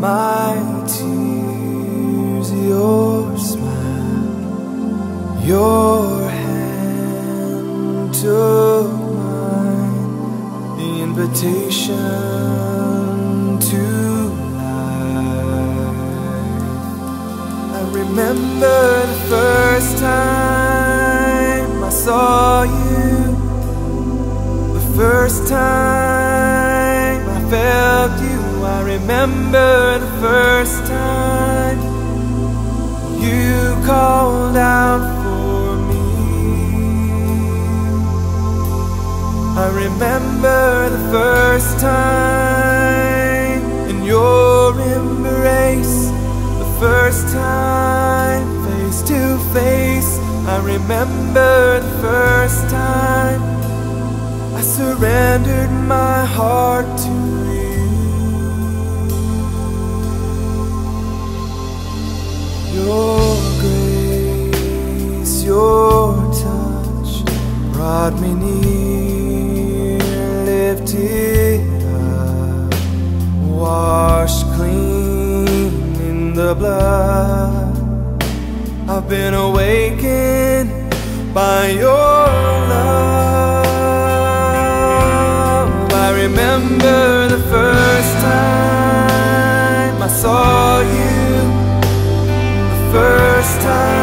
my tears, your smile, your hand took mine, the invitation to life. I remember the first time I saw you, the first time. Remember the first time you called out for me. I remember the first time in your embrace, the first time face to face. I remember the first time I surrendered my heart lifted up, washed clean in the blood. I've been awakened by your love. I remember the first time I saw you the first time